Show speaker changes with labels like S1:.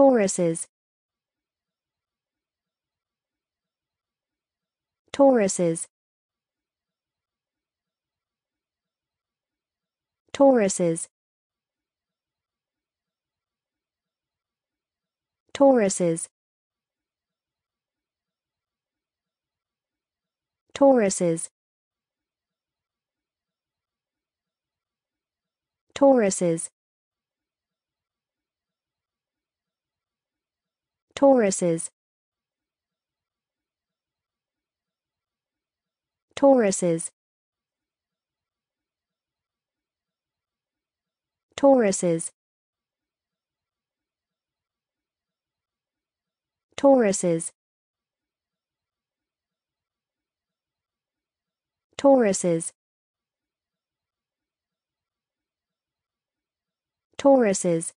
S1: Tauruses. Tauruses. Tauruses. Tauruses. Tauruses. Tauruses Tauruses. Tauruses. Tauruses. Tauruses. Tauruses. Tauruses